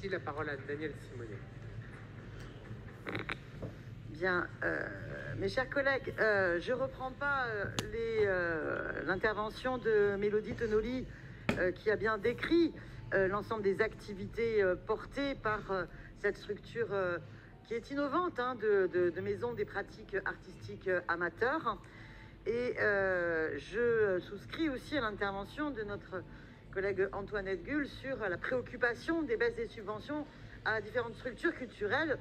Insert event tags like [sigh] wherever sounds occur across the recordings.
Merci. La parole à Daniel Simonet. Bien, euh, mes chers collègues, euh, je ne reprends pas euh, l'intervention de Mélodie Tonoli qui a bien décrit l'ensemble des activités portées par cette structure qui est innovante hein, de, de, maison des pratiques artistiques amateurs. Et je souscris aussi à l'intervention de notre collègue Antoinette Gull sur la préoccupation des baisses des subventions à différentes structures culturelles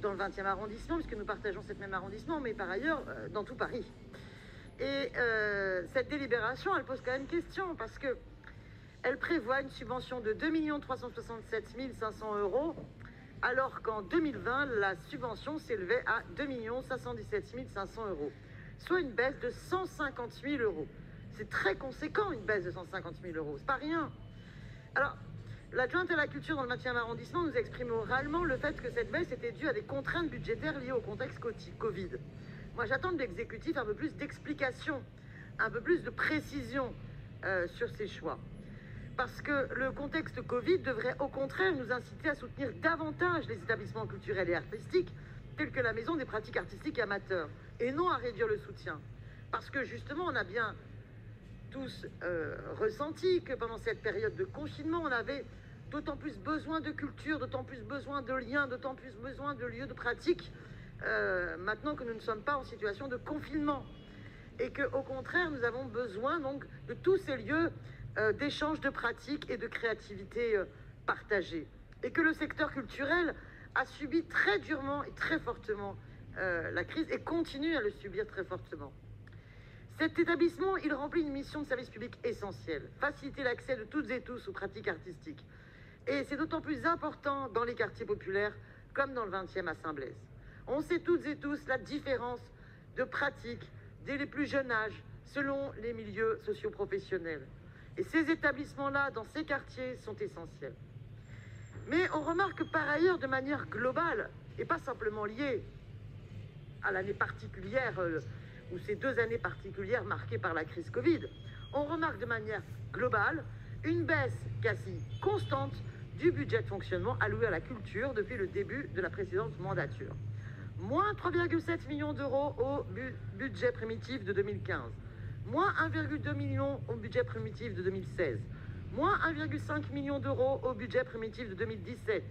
dans le 20e arrondissement, puisque nous partageons cette même arrondissement, mais par ailleurs euh, dans tout Paris. Et euh, cette délibération, elle pose quand même question, parce que elle prévoit une subvention de 2 367 500 euros, alors qu'en 2020, la subvention s'élevait à 2 517 500 euros, soit une baisse de 150 000 euros. C'est très conséquent, une baisse de 150 000 euros, c'est pas rien. Alors, L'adjointe à la culture dans le 20e arrondissement nous exprime oralement le fait que cette baisse était due à des contraintes budgétaires liées au contexte Covid. Moi, j'attends de l'exécutif un peu plus d'explications, un peu plus de précision euh, sur ses choix. Parce que le contexte Covid devrait au contraire nous inciter à soutenir davantage les établissements culturels et artistiques, tels que la Maison des pratiques artistiques amateurs, et non à réduire le soutien. Parce que justement, on a bien tous euh, ressenti que pendant cette période de confinement, on avait d'autant plus besoin de culture, d'autant plus besoin de liens, d'autant plus besoin de lieux de pratique, euh, maintenant que nous ne sommes pas en situation de confinement. Et qu'au contraire, nous avons besoin donc de tous ces lieux euh, d'échange de pratiques et de créativité euh, partagée. Et que le secteur culturel a subi très durement et très fortement la crise et continue à le subir très fortement. Cet établissement, il remplit une mission de service public essentielle, faciliter l'accès de toutes et tous aux pratiques artistiques. Et c'est d'autant plus important dans les quartiers populaires comme dans le 20e à Saint-Blaise. On sait toutes et tous la différence de pratiques dès les plus jeunes âges selon les milieux socioprofessionnels. Et ces établissements-là, dans ces quartiers, sont essentiels. Mais on remarque par ailleurs de manière globale, et pas simplement liée à l'année particulière, euh, ou ces deux années particulières marquées par la crise Covid, on remarque de manière globale une baisse quasi constante du budget de fonctionnement alloué à la culture depuis le début de la précédente mandature. Moins 3,7 millions d'euros au bu budget primitif de 2015, moins 1,2 million au budget primitif de 2016, moins 1,5 million d'euros au budget primitif de 2017,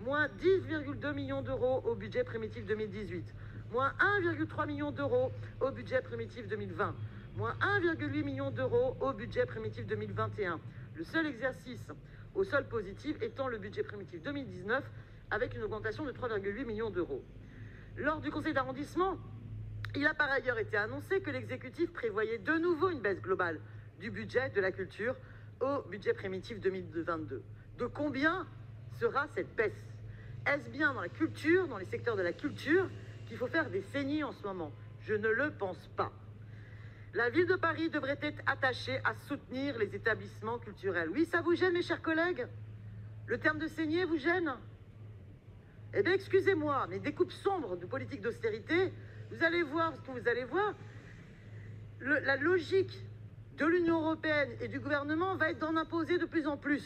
moins 10,2 millions d'euros au budget primitif 2018, moins 1,3 million d'euros au budget primitif 2020, moins 1,8 million d'euros au budget primitif 2021. Le seul exercice au sol positif étant le budget primitif 2019 avec une augmentation de 3,8 millions d'euros. Lors du conseil d'arrondissement, il a par ailleurs été annoncé que l'exécutif prévoyait de nouveau une baisse globale du budget de la culture au budget primitif 2022. De combien sera cette baisse? Est-ce bien dans la culture, dans les secteurs de la culture, qu'il faut faire des saignées en ce moment Je ne le pense pas. La ville de Paris devrait être attachée à soutenir les établissements culturels. Oui, ça vous gêne, mes chers collègues? Le terme de saigner vous gêne? Eh bien, excusez-moi, mais des coupes sombres de politique d'austérité, vous allez voir ce que vous allez voir. La logique de l'Union européenne et du gouvernement va être d'en imposer de plus en plus.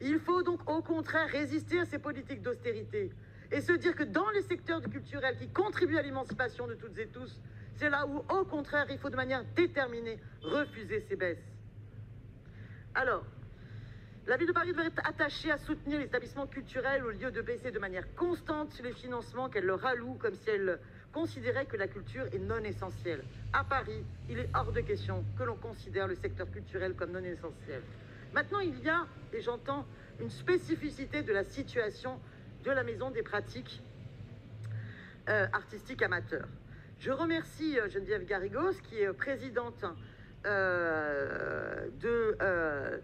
Il faut donc au contraire résister à ces politiques d'austérité et se dire que dans les secteurs du culturel qui contribuent à l'émancipation de toutes et tous, c'est là où au contraire il faut de manière déterminée refuser ces baisses. Alors, la ville de Paris devrait être attachée à soutenir les établissements culturels au lieu de baisser de manière constante les financements qu'elle leur alloue comme si elle considérait que la culture est non essentielle. À Paris, il est hors de question que l'on considère le secteur culturel comme non essentiel. Maintenant, il y a, et j'entends, une spécificité de la situation de la Maison des pratiques euh, artistiques amateurs. Je remercie euh, Geneviève Garrigos, qui est présidente euh, de, euh,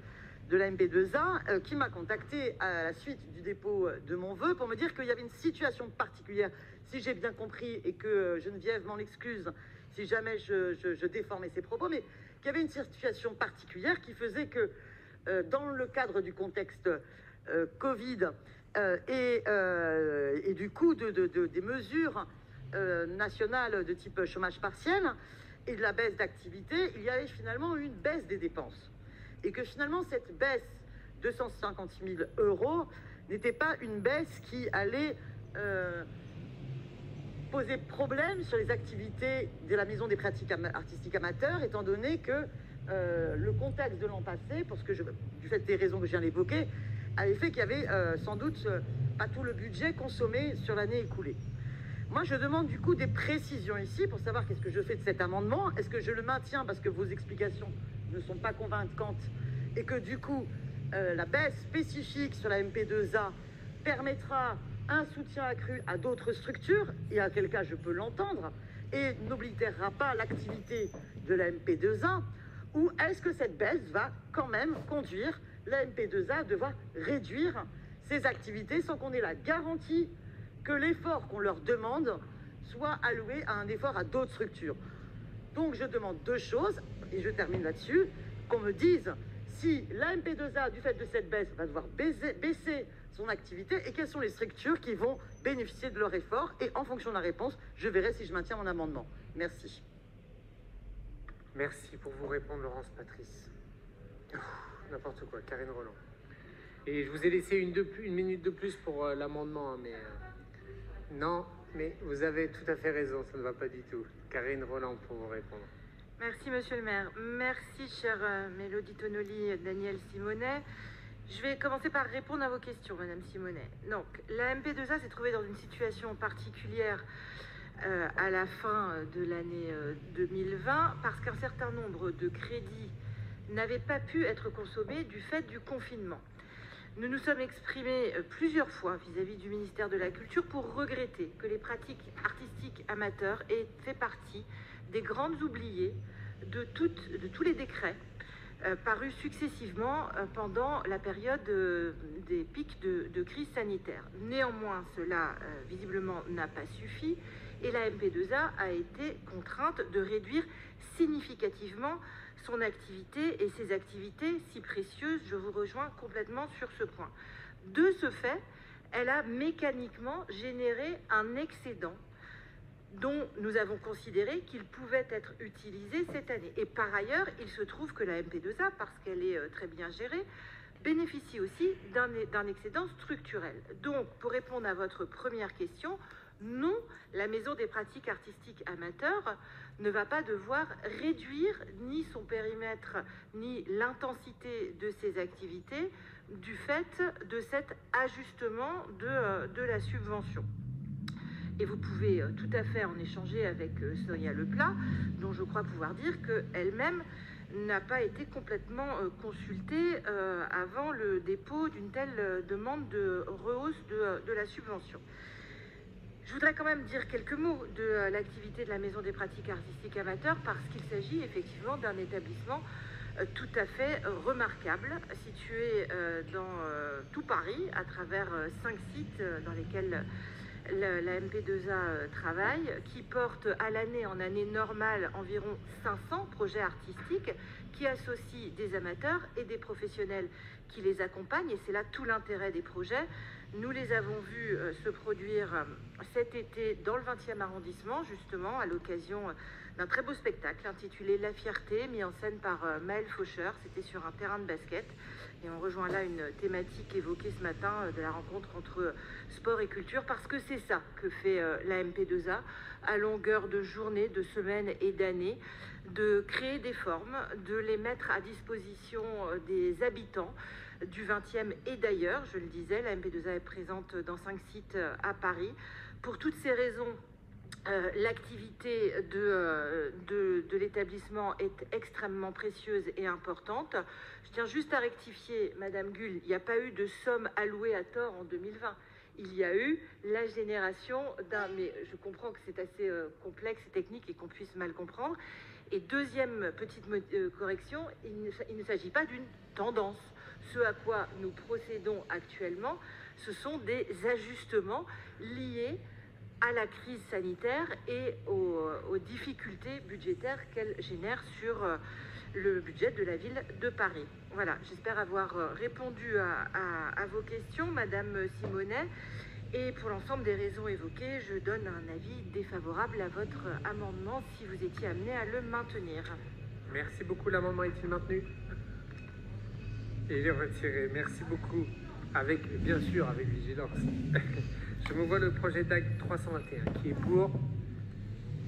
de la MP2A, euh, qui m'a contacté à la suite du dépôt de mon vœu pour me dire qu'il y avait une situation particulière, si j'ai bien compris, et que Geneviève m'en excuse si jamais je, je, je déformais ses propos, mais qu'il y avait une situation particulière qui faisait que, dans le cadre du contexte Covid euh, et, euh, et, du coup de, de, de, des mesures euh, nationales de type chômage partiel et de la baisse d'activité, il y avait finalement une baisse des dépenses. Et que finalement, cette baisse de 150 000 euros n'était pas une baisse qui allait poser problème sur les activités de la Maison des pratiques artistiques amateurs, étant donné que le contexte de l'an passé, parce que je, du fait des raisons que je viens d'évoquer, avait fait qu'il y avait euh, sans doute pas tout le budget consommé sur l'année écoulée. Moi, je demande du coup des précisions ici pour savoir qu'est-ce que je fais de cet amendement. Est-ce que je le maintiens parce que vos explications ne sont pas convaincantes et que du coup, euh, la baisse spécifique sur la MP2A permettra un soutien accru à d'autres structures, et à quel cas je peux l'entendre, et n'oblitérera pas l'activité de la MP2A, ou est-ce que cette baisse va quand même conduire la MP2A à devoir réduire ses activités sans qu'on ait la garantie que l'effort qu'on leur demande soit alloué à un effort à d'autres structures. Donc je demande deux choses, et je termine là-dessus, qu'on me dise si l'AMP2A, du fait de cette baisse, va devoir baisser, son activité et quelles sont les structures qui vont bénéficier de leur effort. Et en fonction de la réponse, je verrai si je maintiens mon amendement. Merci. Merci pour vous répondre, Laurence Patrice. N'importe quoi, Karine Roland. Et je vous ai laissé une, minute de plus pour euh, l'amendement, hein, mais... Euh, non, mais vous avez tout à fait raison, ça ne va pas du tout. Karine Roland pour vous répondre. Merci, monsieur le maire. Merci, chère euh, Mélodie Tonoli, Daniel Simonet. Je vais commencer par répondre à vos questions, madame Simonet. Donc, la MP2A s'est trouvée dans une situation particulière à la fin de l'année 2020 euh, parce qu'un certain nombre de crédits n'avaient pas pu être consommés du fait du confinement. Nous nous sommes exprimés euh, plusieurs fois vis-à-vis du ministère de la Culture pour regretter que les pratiques artistiques amateurs aient fait partie des grandes oubliées de, de tous les décrets euh, parus successivement euh, pendant la période des pics de, crise sanitaire. Néanmoins, cela visiblement n'a pas suffi et la MP2A a été contrainte de réduire significativement son activité et ses activités si précieuses. Je vous rejoins complètement sur ce point. De ce fait, elle a mécaniquement généré un excédent dont nous avons considéré qu'il pouvait être utilisé cette année. Et par ailleurs, il se trouve que la MP2A, parce qu'elle est euh, très bien gérée, bénéficie aussi d'un excédent structurel. Donc, pour répondre à votre première question, non, la Maison des pratiques artistiques amateurs ne va pas devoir réduire ni son périmètre ni l'intensité de ses activités du fait de cet ajustement de, euh, la subvention. Et vous pouvez euh, tout à fait en échanger avec euh, Sonia Leplat, dont je crois pouvoir dire qu'elle-même n'a pas été complètement consultée avant le dépôt d'une telle demande de rehausse de la subvention. Je voudrais quand même dire quelques mots de euh, l'activité de la Maison des pratiques artistiques amateurs parce qu'il s'agit effectivement d'un établissement euh, tout à fait euh, remarquable, situé dans tout Paris, à travers cinq sites dans lesquels la MP2A travaille, qui porte à l'année, en année normale, environ 500 projets artistiques qui associent des amateurs et des professionnels qui les accompagnent. Et c'est là tout l'intérêt des projets. Nous les avons vus euh, se produire euh, cet été dans le 20e arrondissement, justement, à l'occasion euh, d'un très beau spectacle intitulé La Fierté, mis en scène par Maël Faucheur. C'était sur un terrain de basket. Et on rejoint là une thématique évoquée ce matin de la rencontre entre sport et culture, parce que c'est ça que fait la MP2A à longueur de journée, de semaines et d'années, de créer des formes, de les mettre à disposition des habitants du 20e et d'ailleurs, je le disais, la MP2A est présente dans cinq sites euh, à Paris. Pour toutes ces raisons, euh, l'activité euh, de, de, l'établissement est extrêmement précieuse et importante. Je tiens juste à rectifier, Madame Gull, il n'y a pas eu de somme allouée à tort en 2020. Il y a eu la génération d'un... Mais je comprends que c'est assez complexe et technique et qu'on puisse mal comprendre. Et deuxième petite correction, il ne s'agit pas d'une tendance ce à quoi nous procédons actuellement, ce sont des ajustements liés à la crise sanitaire et aux, difficultés budgétaires qu'elle génère sur euh, le budget de la ville de Paris. Voilà, j'espère avoir euh, répondu à, vos questions, Madame Simonet. Et pour l'ensemble des raisons évoquées, je donne un avis défavorable à votre amendement si vous étiez amené à le maintenir. Merci beaucoup. L'amendement est-il maintenu? Il est retiré. Merci beaucoup. avec, bien sûr, avec vigilance. [laughs] Je me vois le projet d'acte 321 qui est pour,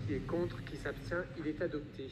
qui est contre, qui s'abstient, il est adopté.